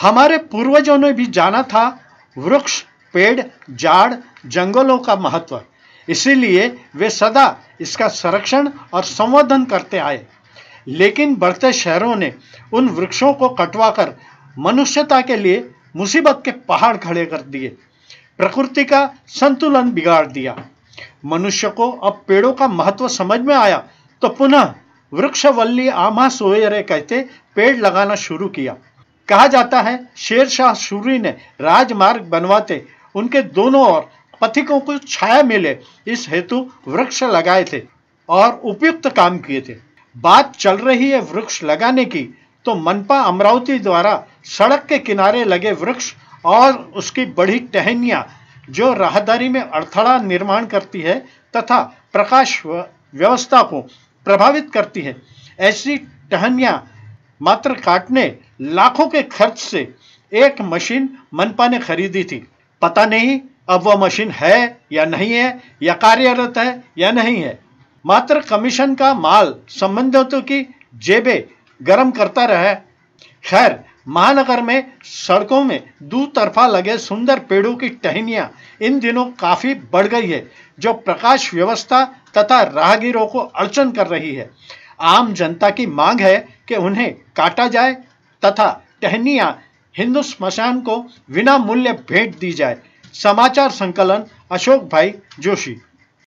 हमारे पूर्वजों ने भी जाना था वृक्ष, पेड़ जाड़ जंगलों का महत्व। इसीलिए वे सदा इसका संरक्षण और संवर्धन करते आए। लेकिन बढ़ते शहरों ने उन वृक्षों को कटवाकर मनुष्यता के लिए मुसीबत के पहाड़ खड़े कर दिए। प्रकृति का संतुलन बिगाड़ दिया। मनुष्य को अब पेड़ों का महत्व समझ में आया तो पुनः वृक्षवल्ली आमा सोयरे कहते पेड़ लगाना शुरू किया। कहा जाता है शेर शाह सूरी ने राजमार्ग बनवाते उनके दोनों ओर पथिकों को छाया मिले, इस हेतु वृक्ष लगाए थे और उपयुक्त काम किए थे। बात चल रही है वृक्ष लगाने की तो मनपा अमरावती द्वारा सड़क के किनारे लगे वृक्ष और उसकी बड़ी टहनिया, जो राहदारी में अड़थड़ा निर्माण करती है तथा प्रकाश व्यवस्था को प्रभावित करती है, ऐसी टहनिया मात्र काटने लाखों के खर्च से एक मशीन मनपा ने खरीदी थी। पता नहीं अब वह मशीन है या नहीं है, या कार्यरत है या नहीं है। मात्र कमीशन का माल संबंधितों की जेबें गर्म करता रहा। खैर, महानगर में सड़कों में दो तरफा लगे सुंदर पेड़ों की टहनियाँ इन दिनों काफ़ी बढ़ गई है, जो प्रकाश व्यवस्था तथा राहगीरों को अड़चन कर रही है। आम जनता की मांग है कि उन्हें काटा जाए तथा टहनिया हिंदू स्मशान को बिना मूल्य भेंट दी जाए। समाचार संकलन अशोक भाई जोशी।